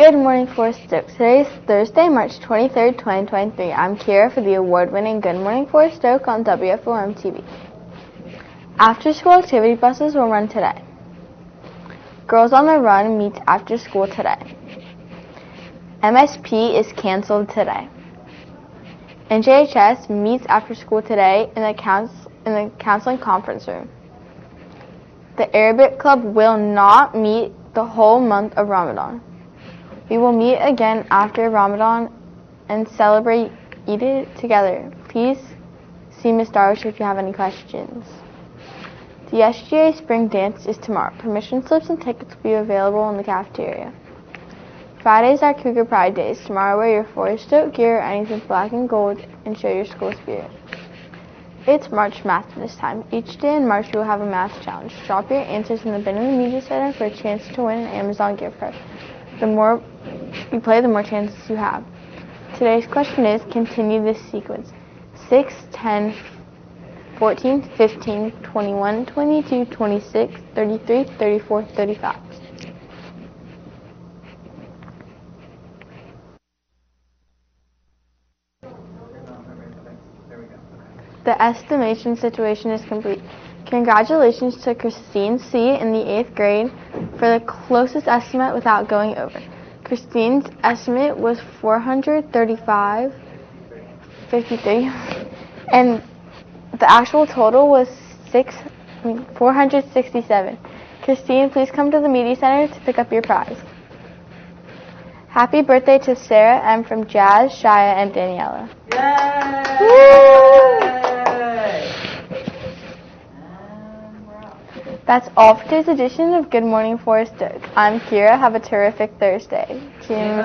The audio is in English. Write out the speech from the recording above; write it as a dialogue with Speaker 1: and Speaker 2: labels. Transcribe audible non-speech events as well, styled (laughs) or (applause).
Speaker 1: Good morning, Forest Oak. Today is Thursday, March 23rd, 2023. I'm Kira for the award-winning Good Morning Forest Oak on WFOM TV. After-school activity buses will run today. Girls on the Run meets after school today. MSP is canceled today. NJHS meets after school today in the, counsel- in the counseling conference room. The Arabic Club will not meet the whole month of Ramadan. We will meet again after Ramadan and celebrate Eid together. Please see Ms. Darwish if you have any questions. The SGA Spring Dance is tomorrow. Permission slips and tickets will be available in the cafeteria. Fridays are Cougar Pride Days. Tomorrow wear your Forest Oak gear, anything black and gold, and show your school spirit. It's March Madness time. Each day in March, we will have a math challenge. Drop your answers in the bin in the media center for a chance to win an Amazon gift card. The more you (laughs) play, the more chances you have. Today's question is continue this sequence 6, 10, 14, 15, 21, 22, 26, 33, 34, 35. The estimation situation is complete. Congratulations to Christine C. in the 8th grade for the closest estimate without going over. Christine's estimate was 435, 53, and the actual total was six, I mean, 467. Christine, please come to the media center to pick up your prize. Happy birthday to Sarah M. from Jazz, Shia, and Daniela. That's all for today's edition of Good Morning Forest Oak. I'm Kira. Have a terrific Thursday. Team